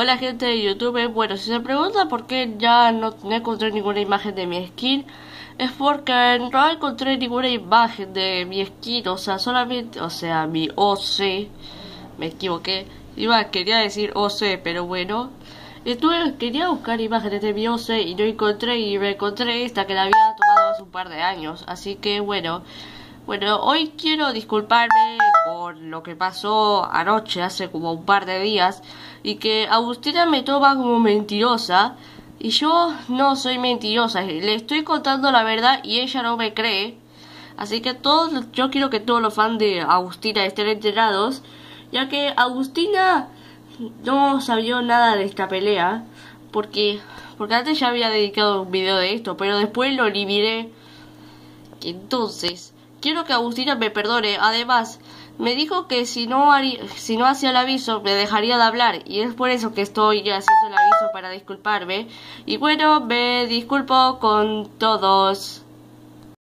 Hola gente de YouTube, bueno, si se pregunta por qué ya no, encontré ninguna imagen de mi skin, es porque no encontré ninguna imagen de mi skin, o sea, solamente, o sea, mi OC, me equivoqué, iba, quería decir OC, pero bueno, estuve, quería buscar imágenes de mi OC y no encontré, y me encontré esta que la había tomado hace un par de años, así que bueno, bueno, hoy quiero disculparme lo que pasó anoche, hace como un par de días, y que Agustina me toma como mentirosa, y yo no soy mentirosa, le estoy contando la verdad y ella no me cree. Así que todos, yo quiero que todos los fans de Agustina estén enterados, ya que Agustina no sabía nada de esta pelea, porque, porque antes ya había dedicado un video de esto, pero después lo olvidé. Entonces, Quiero que Agustina me perdone. Además, me dijo que si no, si no hacía el aviso me dejaría de hablar y es por eso que estoy haciendo el aviso para disculparme. Y bueno, me disculpo con todos.